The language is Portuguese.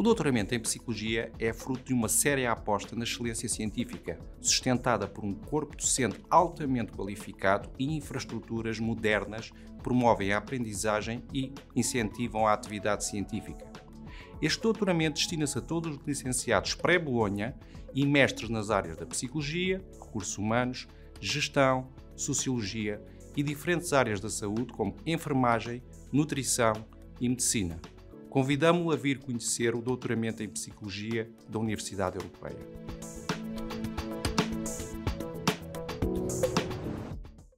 O doutoramento em Psicologia é fruto de uma séria aposta na excelência científica, sustentada por um corpo docente altamente qualificado e infraestruturas modernas que promovem a aprendizagem e incentivam a atividade científica. Este doutoramento destina-se a todos os licenciados pré-Bolonha e mestres nas áreas da Psicologia, Recursos Humanos, Gestão, Sociologia e diferentes áreas da saúde, como Enfermagem, Nutrição e Medicina. Convidamo-lo a vir conhecer o doutoramento em Psicologia da Universidade Europeia.